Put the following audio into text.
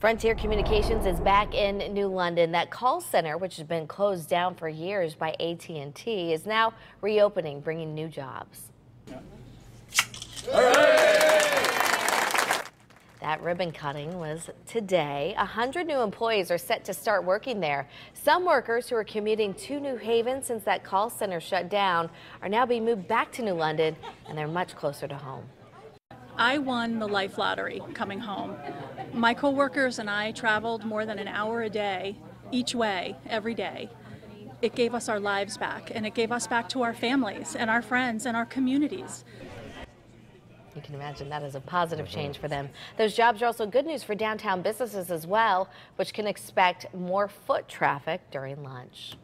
Frontier Communications is back in New London. That call center, which has been closed down for years by AT&T, is now reopening, bringing new jobs. That ribbon cutting was today. A hundred new employees are set to start working there. Some workers who are commuting to New Haven since that call center shut down are now being moved back to New London, and they're much closer to home. I won the life lottery coming home. My coworkers and I traveled more than an hour a day, each way, every day. It gave us our lives back, and it gave us back to our families and our friends and our communities. You can imagine that is a positive change for them. Those jobs are also good news for downtown businesses as well, which can expect more foot traffic during lunch.